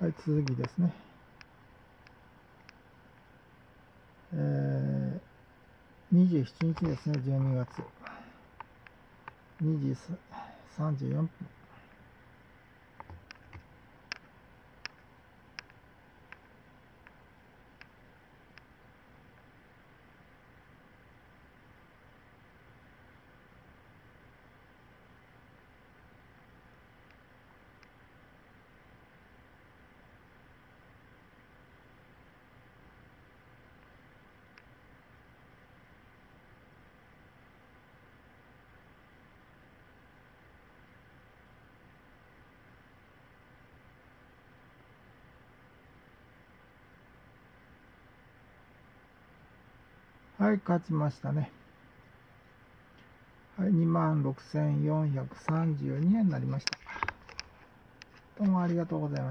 はい、続きですね。えー、27日ですね、12月。2時34分。はい、勝ちましたね。はい、26,432円になりました。どうもありがとうございました。